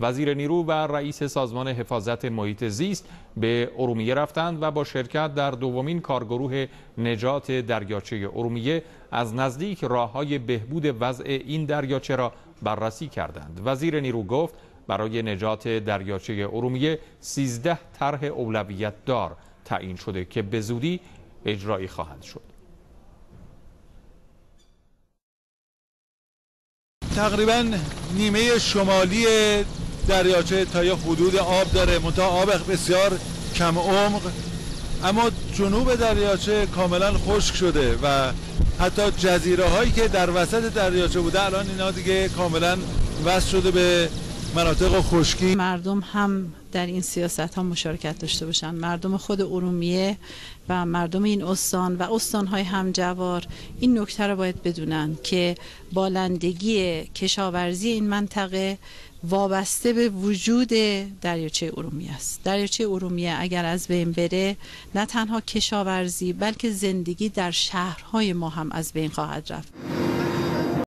وزیر نیرو و رئیس سازمان حفاظت محیط زیست به ارومیه رفتند و با شرکت در دومین کارگروه نجات دریاچه ارومیه از نزدیک راه های بهبود وضع این دریاچه را بررسی کردند. وزیر نیرو گفت برای نجات دریاچه ارومیه 13 طرح اولویت دار تعیین شده که به زودی اجرایی خواهند شد. تقریبا نیمه شمالی دریاچه تا یه حدود آب داره. منتها آب بسیار کم عمق. اما جنوب دریاچه کاملا خشک شده و حتی جزیره هایی که در وسط دریاچه بوده الان اینا دیگه کاملا وصل شده به مناطق خشکی. مردم هم در این سیاست ها مشارکت داشته باشن. مردم خود ارومیه و مردم این استان و استان های همجوار این نکته رو باید بدونن که بالندگی کشاورزی این منطقه وابسته به وجود دریاچه ارومیه است. دریاچه ارومیه اگر از بین بره نه تنها کشاورزی بلکه زندگی در شهرهای ما هم از بین خواهد رفت.